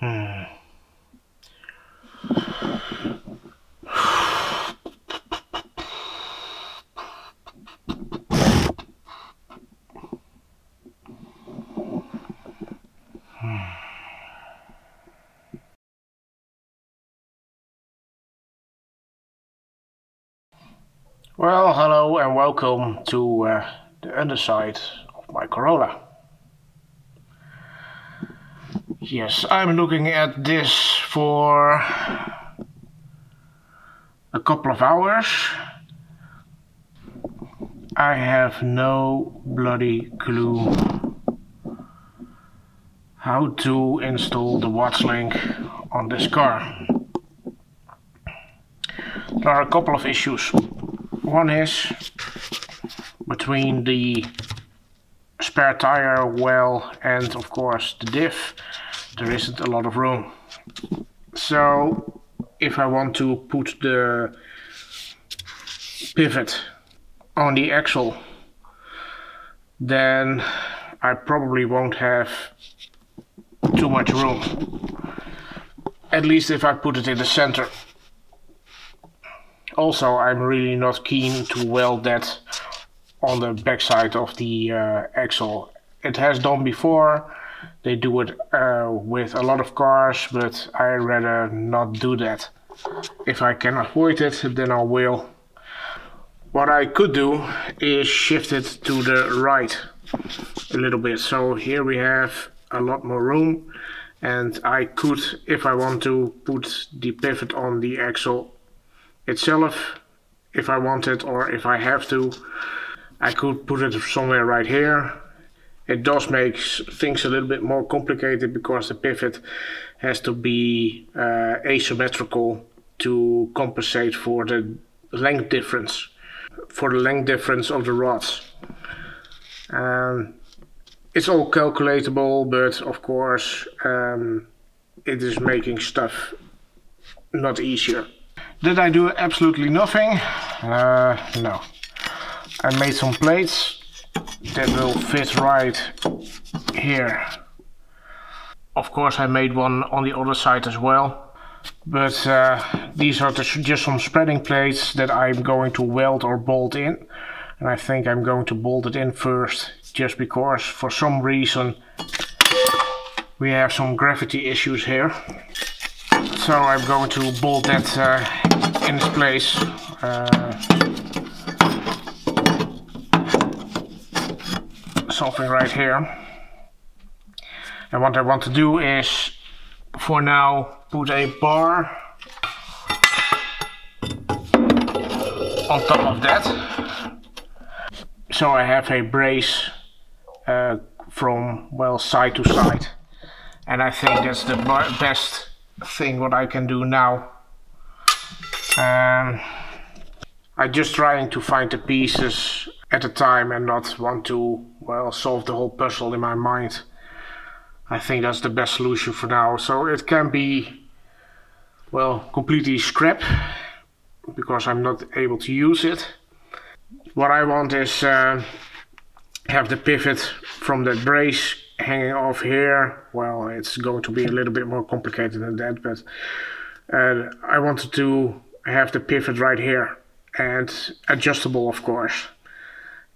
Hmm. Well, hello and welcome to uh, the underside of my Corolla. Yes, I'm looking at this for a couple of hours. I have no bloody clue how to install the Watts link on this car. There are a couple of issues. One is between the spare tire well and of course the diff there isn't a lot of room. So if I want to put the pivot on the axle then I probably won't have too much room. At least if I put it in the center. Also, I'm really not keen to weld that on the backside of the uh, axle. It has done before. They do it uh, with a lot of cars, but I rather not do that. If I can avoid it, then I will. What I could do is shift it to the right a little bit. So here we have a lot more room and I could, if I want to, put the pivot on the axle itself if I want it or if I have to. I could put it somewhere right here. It does make things a little bit more complicated because the pivot has to be uh, asymmetrical to compensate for the length difference, for the length difference of the rods. Um, it's all calculatable, but of course um, it is making stuff not easier. Did I do absolutely nothing? Uh, no. I made some plates that will fit right here. Of course I made one on the other side as well. But uh, these are just some spreading plates that I'm going to weld or bolt in. And I think I'm going to bolt it in first just because for some reason we have some gravity issues here. So I'm going to bolt that uh, in its place. Uh, something right here. And what I want to do is, for now, put a bar on top of that. So I have a brace uh, from, well, side to side. And I think that's the best thing what I can do now. Um, I'm just trying to find the pieces at a time and not want to, well, solve the whole puzzle in my mind. I think that's the best solution for now. So it can be, well, completely scrap because I'm not able to use it. What I want is uh, have the pivot from that brace hanging off here. Well, it's going to be a little bit more complicated than that, but uh, I wanted to have the pivot right here and adjustable, of course.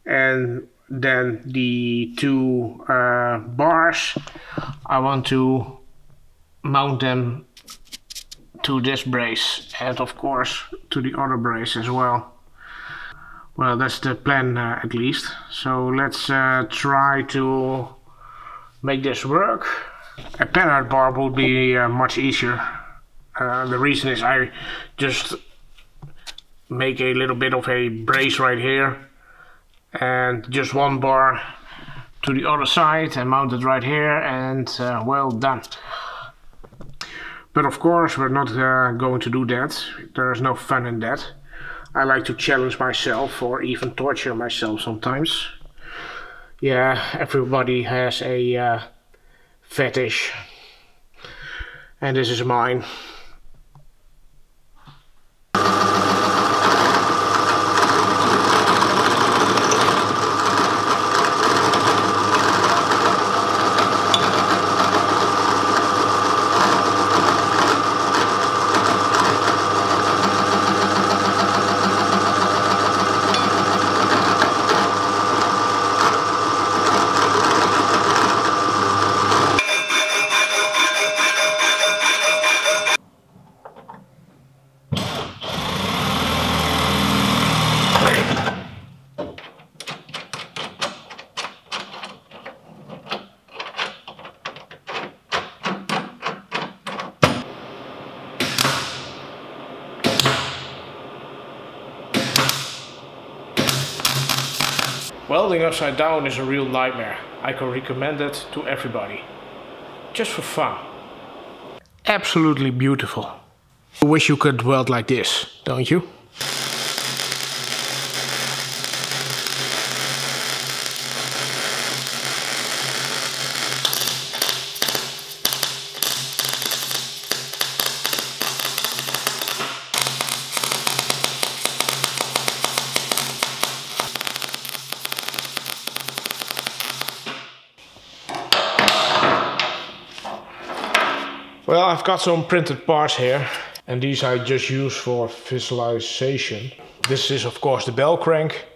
And then the two uh, bars, I want to mount them to this brace and of course to the other brace as well. Well, that's the plan uh, at least. So let's uh, try to make this work. A panhard bar would be uh, much easier. Uh, the reason is I just make a little bit of a brace right here and just one bar to the other side and mount it right here and uh, well done. But of course we're not uh, going to do that. There's no fun in that. I like to challenge myself or even torture myself sometimes yeah, everybody has a uh, fetish, and this is mine. Welding upside down is a real nightmare. I can recommend it to everybody. Just for fun. Absolutely beautiful. I wish you could weld like this, don't you? Well, I've got some printed parts here and these I just use for visualization. This is of course the bell crank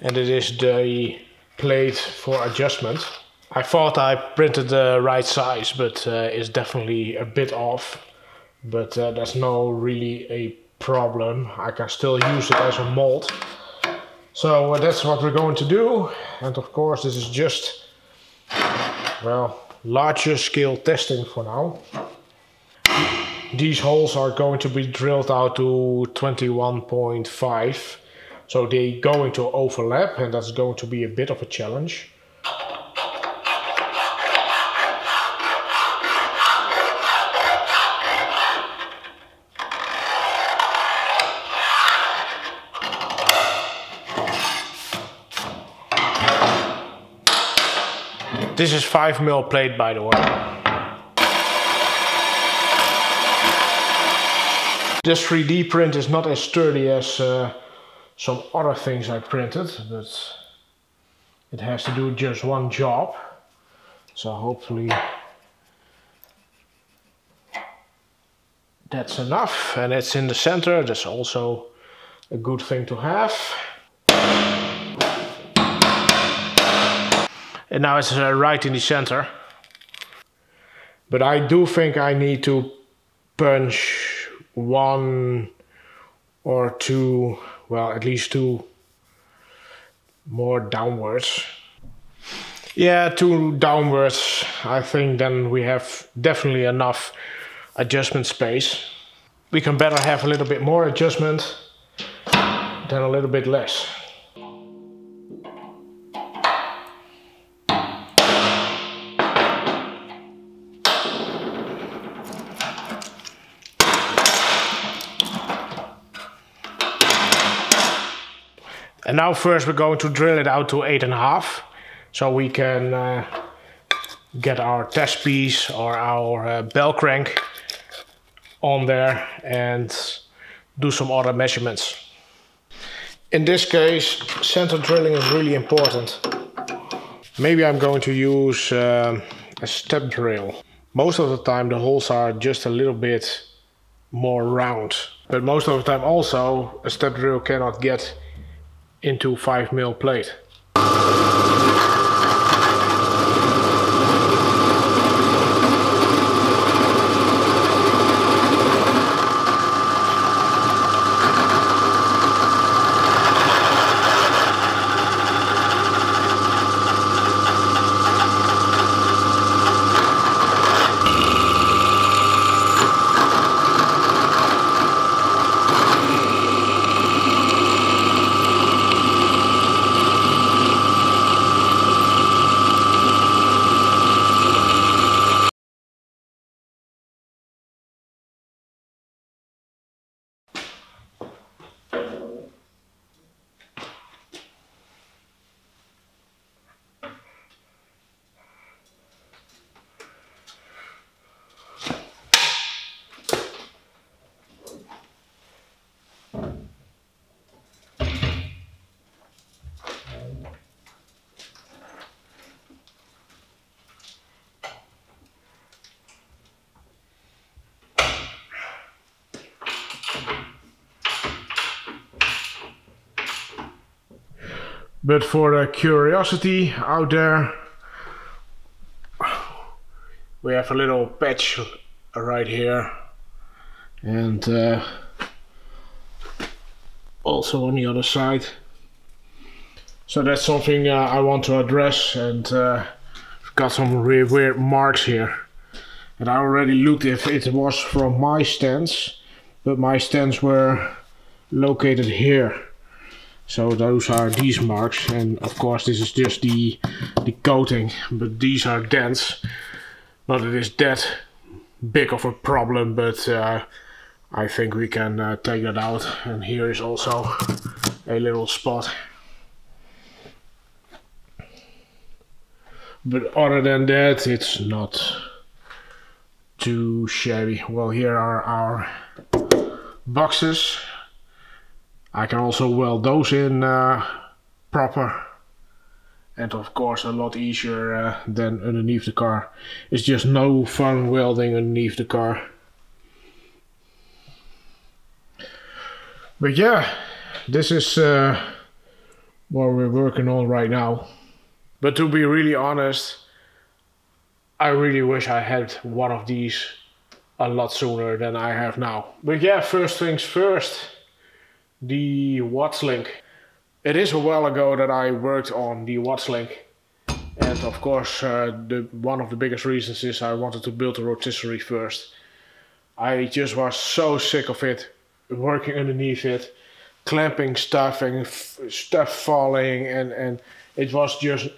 and it is the plate for adjustment. I thought I printed the right size but uh, it's definitely a bit off but uh, that's no really a problem. I can still use it as a mold. So uh, that's what we're going to do and of course this is just well larger scale testing for now these holes are going to be drilled out to 21.5 so they're going to overlap and that's going to be a bit of a challenge This is 5 mil plate by the way. This 3D print is not as sturdy as uh, some other things I printed, but it has to do just one job. So hopefully that's enough and it's in the center. That's also a good thing to have. And now it's uh, right in the center. But I do think I need to punch one or two, well, at least two more downwards. Yeah, two downwards. I think then we have definitely enough adjustment space. We can better have a little bit more adjustment than a little bit less. Now first we're going to drill it out to eight and a half. So we can uh, get our test piece or our uh, bell crank on there and do some other measurements. In this case, center drilling is really important. Maybe I'm going to use um, a step drill. Most of the time the holes are just a little bit more round. But most of the time also a step drill cannot get into 5 mil plate. But for the curiosity out there, we have a little patch right here and uh, also on the other side. So that's something uh, I want to address and uh, got some really weird marks here. And I already looked if it was from my stance, but my stance were located here So those are these marks and of course this is just the, the coating but these are dents. Not that it's that big of a problem but uh, I think we can uh, take that out and here is also a little spot. But other than that it's not too shabby. Well here are our boxes. I can also weld those in uh, proper and of course a lot easier uh, than underneath the car. It's just no fun welding underneath the car. But yeah, this is uh, what we're working on right now. But to be really honest, I really wish I had one of these a lot sooner than I have now. But yeah, first things first, the Wattslink. It is a while ago that I worked on the Wattslink. And of course, uh, the, one of the biggest reasons is I wanted to build a rotisserie first. I just was so sick of it, working underneath it, clamping stuff and stuff falling and, and it was just,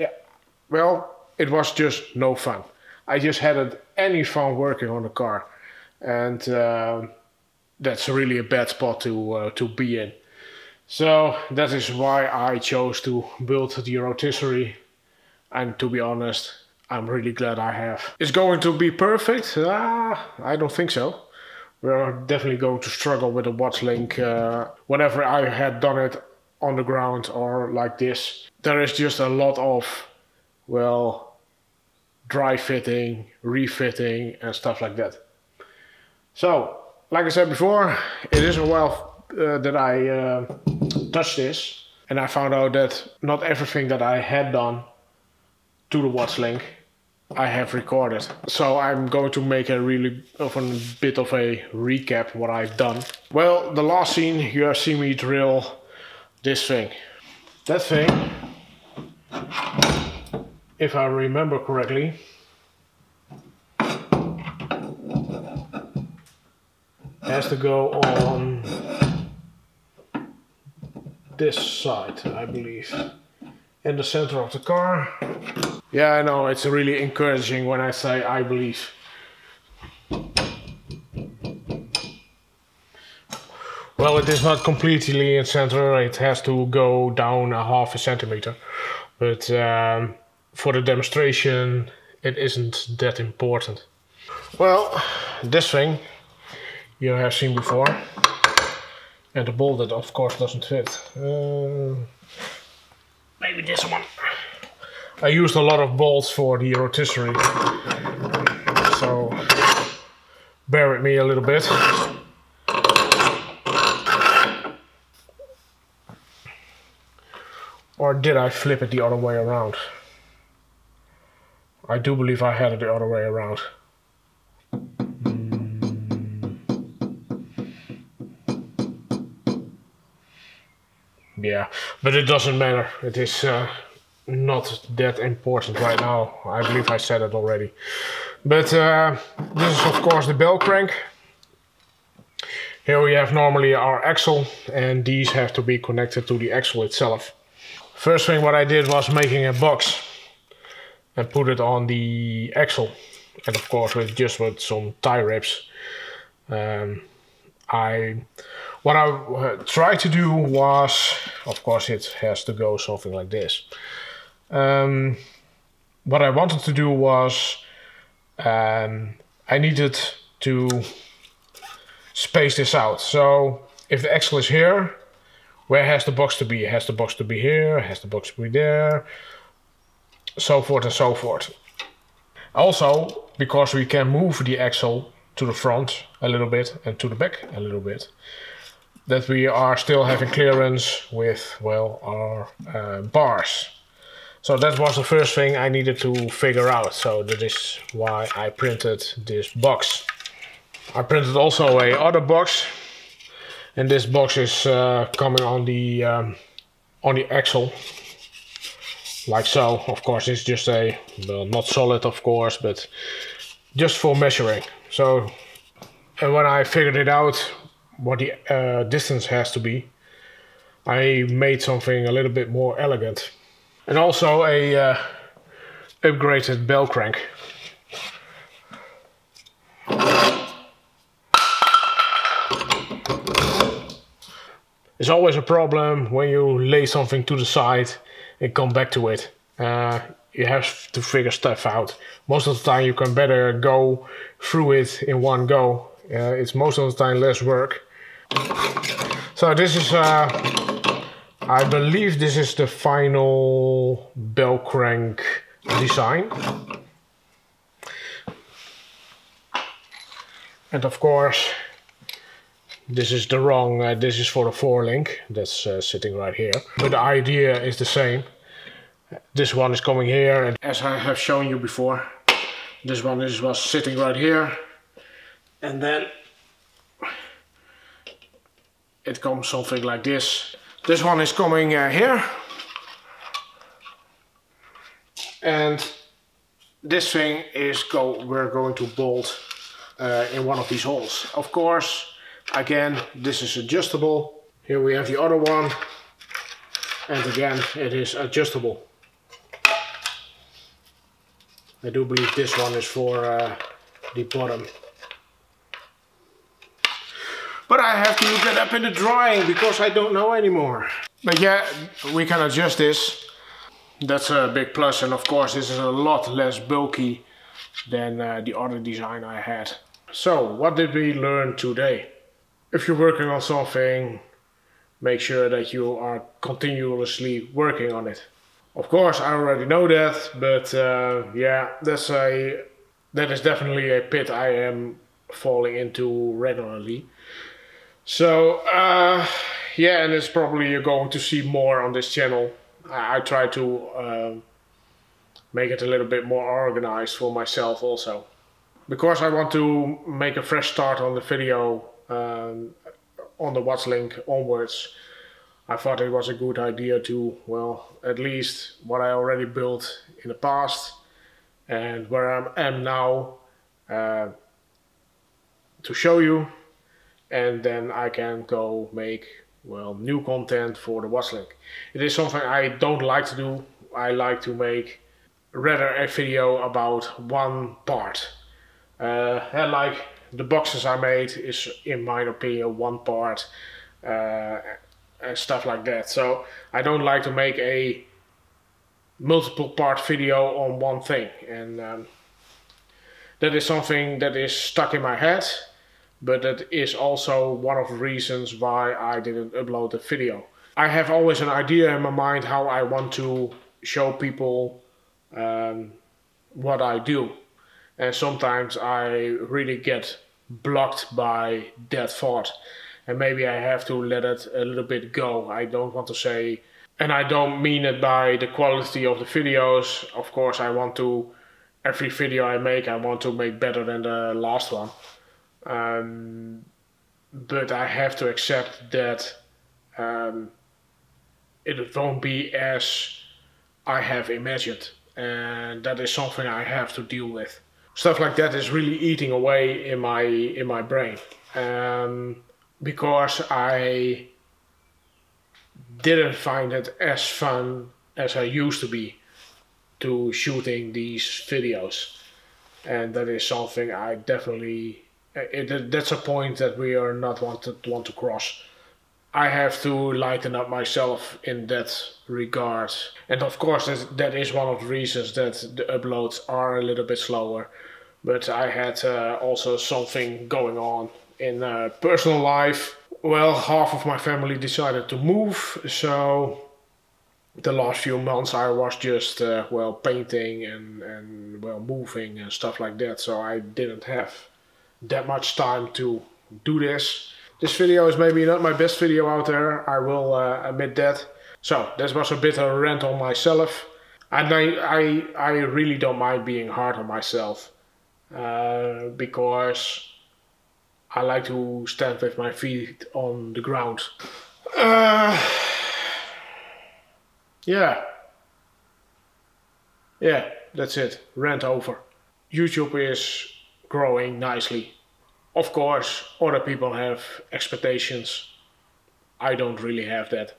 well, it was just no fun. I just hadn't any fun working on the car. And uh, that's really a bad spot to, uh, to be in. So that is why I chose to build the rotisserie. And to be honest, I'm really glad I have. It's going to be perfect? Ah, I don't think so. We're definitely going to struggle with the Wattslink. Uh, whenever I had done it on the ground or like this, there is just a lot of, well, dry fitting, refitting and stuff like that. So, like I said before, it is a while uh, that I uh, touched this and I found out that not everything that I had done to the Wattslink I have recorded. So I'm going to make a really of a bit of a recap what I've done. Well, the last scene you have seen me drill this thing. That thing, if I remember correctly, has to go on this side, I believe. In the center of the car. Yeah, I know, it's really encouraging when I say I believe. Well, it is not completely in center, it has to go down a half a centimeter. But um, for the demonstration, it isn't that important. Well, this thing you have seen before. And the bolt that of course doesn't fit. Uh, maybe this one. I used a lot of bolts for the rotisserie. So bear with me a little bit. Or did I flip it the other way around? I do believe I had it the other way around. Yeah, but it doesn't matter. It is uh, not that important right now. I believe I said it already. But uh, this is of course the bell crank. Here we have normally our axle and these have to be connected to the axle itself. First thing what I did was making a box and put it on the axle. And of course with just with some tie wraps. Um, I what I uh, tried to do was, of course, it has to go something like this. Um, what I wanted to do was, um, I needed to space this out. So if the axle is here, where has the box to be? Has the box to be here? Has the box to be there? So forth and so forth. Also, because we can move the axle to the front a little bit and to the back a little bit, that we are still having clearance with, well, our uh, bars. So that was the first thing I needed to figure out. So that is why I printed this box. I printed also a other box. And this box is uh, coming on the um, on the axle. Like so. Of course it's just a, well, not solid of course, but just for measuring. So and when I figured it out what the uh, distance has to be. I made something a little bit more elegant. And also a uh, upgraded bell crank. It's always a problem when you lay something to the side and come back to it. Uh, you have to figure stuff out. Most of the time you can better go through it in one go. Uh, it's most of the time less work. So this is, uh, I believe this is the final bell crank design. And of course, this is the wrong, uh, this is for the four link that's uh, sitting right here. But the idea is the same. This one is coming here and as I have shown you before, this one is was sitting right here. And then it comes something like this. This one is coming uh, here. And this thing is go we're going to bolt uh, in one of these holes. Of course, again, this is adjustable. Here we have the other one. And again, it is adjustable. I do believe this one is for uh, the bottom. But I have to look that up in the drawing because I don't know anymore. But yeah, we can adjust this. That's a big plus and of course this is a lot less bulky than uh, the other design I had. So, what did we learn today? If you're working on something, make sure that you are continuously working on it. Of course, I already know that, but uh, yeah, that's a that is definitely a pit I am falling into regularly. So uh, yeah, and it's probably you're going to see more on this channel. I, I try to uh, make it a little bit more organized for myself also, because I want to make a fresh start on the video um, on the Wattslink onwards. I thought it was a good idea to, well, at least what I already built in the past and where I am now uh, to show you and then I can go make well new content for the Wattslink. It is something I don't like to do. I like to make rather a video about one part. Uh, like the boxes I made is in my opinion one part. Uh, and stuff like that. So I don't like to make a multiple part video on one thing. And um, that is something that is stuck in my head. But that is also one of the reasons why I didn't upload the video. I have always an idea in my mind how I want to show people um, what I do. And sometimes I really get blocked by that thought and maybe I have to let it a little bit go. I don't want to say, and I don't mean it by the quality of the videos. Of course, I want to, every video I make, I want to make better than the last one. Um, but I have to accept that um, it won't be as I have imagined. And that is something I have to deal with. Stuff like that is really eating away in my in my brain. Um, because I didn't find it as fun as I used to be to shooting these videos. And that is something I definitely, it, that's a point that we are not wanted to, want to cross. I have to lighten up myself in that regard. And of course, that, that is one of the reasons that the uploads are a little bit slower. But I had uh, also something going on in uh, personal life, well, half of my family decided to move, so the last few months I was just uh, well painting and and well moving and stuff like that. So I didn't have that much time to do this. This video is maybe not my best video out there. I will uh, admit that. So this was a bit of a rant on myself. And I, I, I really don't mind being hard on myself. Uh, because I like to stand with my feet on the ground. Uh, yeah. Yeah, that's it. Rant over. YouTube is growing nicely. Of course, other people have expectations. I don't really have that.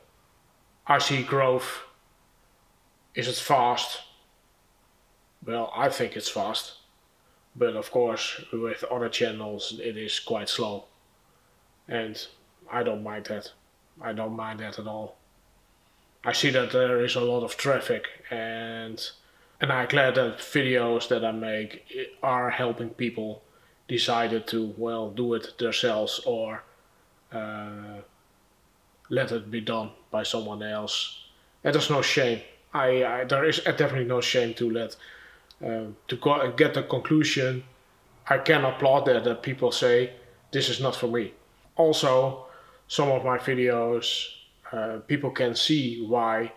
I see growth. Is it fast? Well, I think it's fast. But of course, with other channels, it is quite slow. And I don't mind that. I don't mind that at all. I see that there is a lot of traffic and and I'm glad that videos that I make are helping people decided to well do it themselves or uh, let it be done by someone else. And there's no shame. I, I there is definitely no shame to let uh, to go, get the conclusion. I can applaud that that people say this is not for me. Also, some of my videos uh, people can see why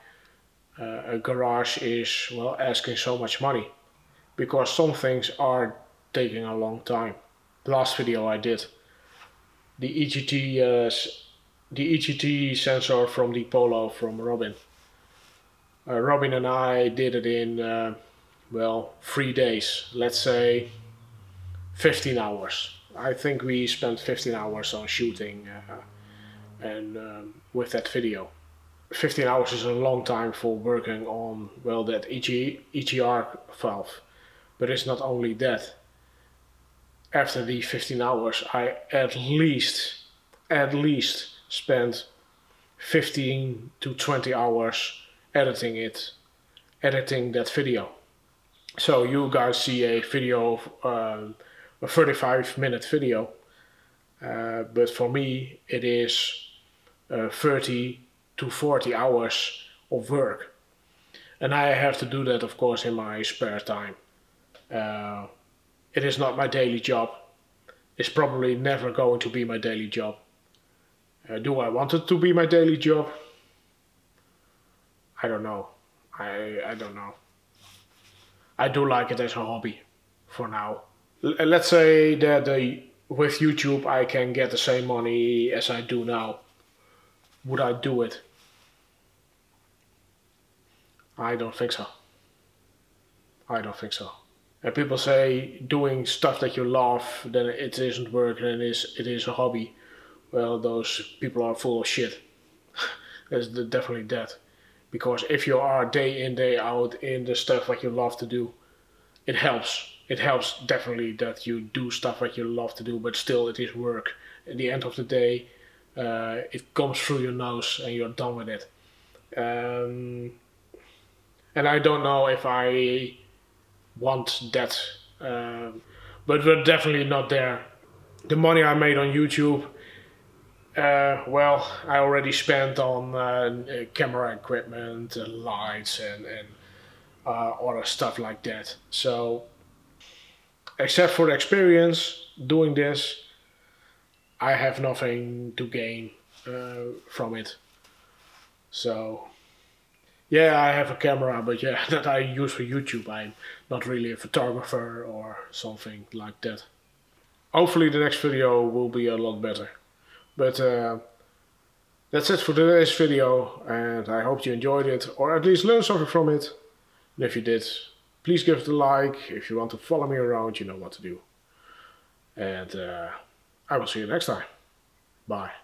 uh, a garage is well asking so much money because some things are taking a long time. The last video I did, the EGT uh, the EGT sensor from the Polo from Robin. Uh, Robin and I did it in uh, well three days. Let's say 15 hours. I think we spent 15 hours on shooting uh, and um, with that video. 15 hours is a long time for working on well that EG, EGR valve. But it's not only that. After the 15 hours I at least at least spent 15 to 20 hours editing it editing that video. So you guys see a video um, a 35 minute video. Uh, but for me it is uh, 30 to 40 hours of work. And I have to do that, of course, in my spare time. Uh, it is not my daily job. It's probably never going to be my daily job. Uh, do I want it to be my daily job? I don't know. I, I don't know. I do like it as a hobby for now. L let's say that uh, with YouTube I can get the same money as I do now would I do it? I don't think so. I don't think so. And people say doing stuff that you love, then it isn't work and it is, it is a hobby. Well, those people are full of shit. That's definitely that. Because if you are day in, day out in the stuff that you love to do, it helps. It helps definitely that you do stuff that you love to do, but still it is work. At the end of the day, uh, it comes through your nose and you're done with it. Um, and I don't know if I want that, uh, but we're definitely not there. The money I made on YouTube, uh, well, I already spent on uh, camera equipment, lights, and, and uh, other stuff like that. So, except for the experience doing this, I have nothing to gain uh, from it. So, yeah, I have a camera, but yeah, that I use for YouTube. I'm not really a photographer or something like that. Hopefully the next video will be a lot better. But uh, that's it for today's video and I hope you enjoyed it or at least learned something from it. And if you did, please give it a like. If you want to follow me around, you know what to do. And uh, I will see you next time. Bye.